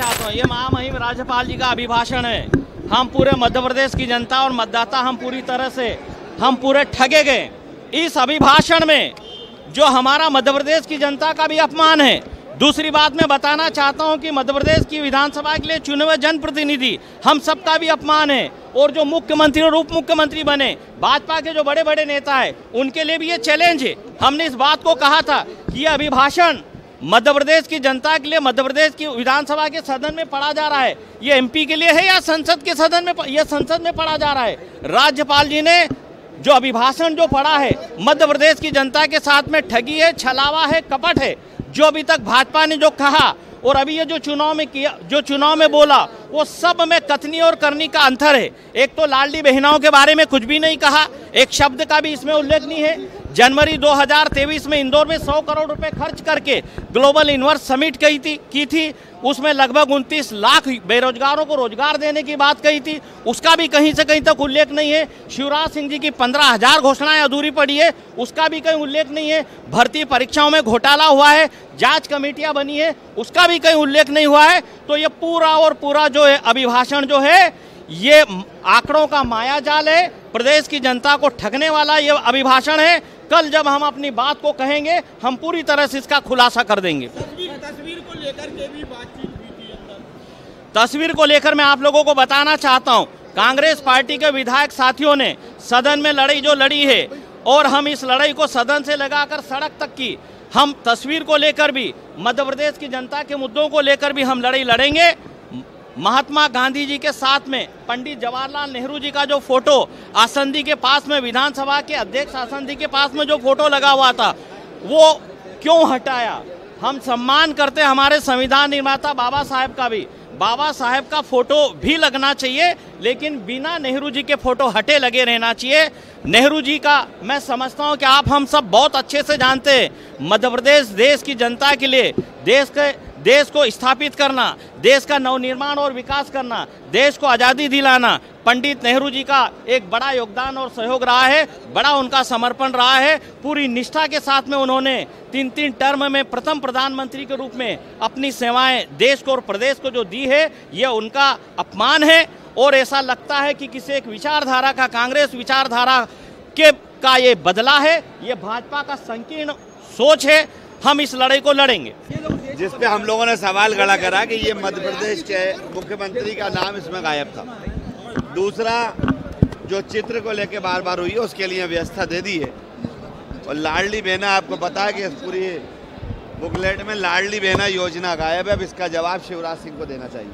चाहता हूँ। ये महामहिम राज्यपाल जी का अभिभाषण है। हम पूरे मध्य प्रदेश की जनता और मतदाता हम पूरी तरह से, हम पूरे ठगे गए। इस अभिभाषण में जो हमारा मध्य प्रदेश की जनता का भी अपमान है। दूसरी बात मैं बताना चाहता हूँ कि मध्य प्रदेश की विधानसभा के लिए चुने हुए जनप्रतिनिधि हम सबका भी अपमान है और जो मुख्यमंत्री और उप मुख्यमंत्री बने, भाजपा के जो बड़े बड़े नेता है, उनके लिए भी ये चैलेंज है। हमने इस बात को कहा था कि ये अभिभाषण मध्य प्रदेश की जनता के लिए, मध्य प्रदेश की विधानसभा के सदन में पढ़ा जा रहा है। ये एमपी के लिए है या संसद के सदन में ये संसद में पढ़ा जा रहा है? राज्यपाल जी ने जो अभिभाषण जो पढ़ा है, मध्य प्रदेश की जनता के साथ में ठगी है, छलावा है, कपट है, जो अभी तक भाजपा ने जो कहा और अभी ये जो चुनाव में किया, जो चुनाव में बोला, वो सब में कथनी और करनी का अंतर है। एक तो लाडली बहनाओं के बारे में कुछ भी नहीं कहा, एक शब्द का भी इसमें उल्लेख नहीं है। जनवरी 2023 में इंदौर में 100 करोड़ रुपए खर्च करके ग्लोबल इन्वर्स समिट कही थी, की थी। उसमें लगभग उनतीस लाख बेरोजगारों को रोज़गार देने की बात कही थी। उसका भी कहीं से कहीं तक उल्लेख नहीं है। शिवराज सिंह जी की पंद्रह हज़ार घोषणाएँ अधूरी पड़ी है। उसका भी कहीं उल्लेख नहीं है। भर्ती परीक्षाओं में घोटाला हुआ है। जाँच कमेटियाँ बनी है। उसका भी कहीं उल्लेख नहीं हुआ है। तो ये पूरा और पूरा जो है अभिभाषण जो है ये आंकड़ों का माया जाल है। प्रदेश की जनता को ठगने वाला ये अभिभाषण है। कल जब हम अपनी बात को कहेंगे हम पूरी तरह से इसका खुलासा कर देंगे। तस्वीर को लेकर के भी बातचीत हुई तस्वीर को लेकर मैं आप लोगों को बताना चाहता हूँ। कांग्रेस पार्टी के विधायक साथियों ने सदन में लड़ाई जो लड़ी है और हम इस लड़ाई को सदन से लगाकर सड़क तक की। हम तस्वीर को लेकर भी मध्य प्रदेश की जनता के मुद्दों को लेकर भी हम लड़ाई लड़ेंगे। महात्मा गांधी जी के साथ में पंडित जवाहरलाल नेहरू जी का जो फ़ोटो आसंदी के पास में, विधानसभा के अध्यक्ष आसंदी के पास में जो फ़ोटो लगा हुआ था, वो क्यों हटाया? हम सम्मान करते हमारे संविधान निर्माता बाबा साहेब का भी। बाबा साहेब का फ़ोटो भी लगना चाहिए, लेकिन बिना नेहरू जी के फ़ोटो हटे लगे रहना चाहिए। नेहरू जी का, मैं समझता हूँ कि आप हम सब बहुत अच्छे से जानते हैं, मध्य प्रदेश देश की जनता के लिए, देश के देश को स्थापित करना, देश का नवनिर्माण और विकास करना, देश को आज़ादी दिलाना। पंडित नेहरू जी का एक बड़ा योगदान और सहयोग रहा है, बड़ा उनका समर्पण रहा है। पूरी निष्ठा के साथ में उन्होंने तीन तीन टर्म में प्रथम प्रधानमंत्री के रूप में अपनी सेवाएँ देश को और प्रदेश को जो दी है यह उनका अपमान है। और ऐसा लगता है कि किसी एक विचारधारा का, कांग्रेस विचारधारा के, का ये बदला है, ये भाजपा का संकीर्ण सोच है। हम इस लड़ाई को लड़ेंगे। जिस पे हम लोगों ने सवाल खड़ा करा कि ये मध्य प्रदेश के मुख्यमंत्री का नाम इसमें गायब था। दूसरा, जो चित्र को लेके बार बार हुई है उसके लिए व्यवस्था दे दी है। और लाडली बहना, आपको पता है कि इस पूरी बुकलेट में लाडली बहना योजना गायब है, अब इसका जवाब शिवराज सिंह को देना चाहिए।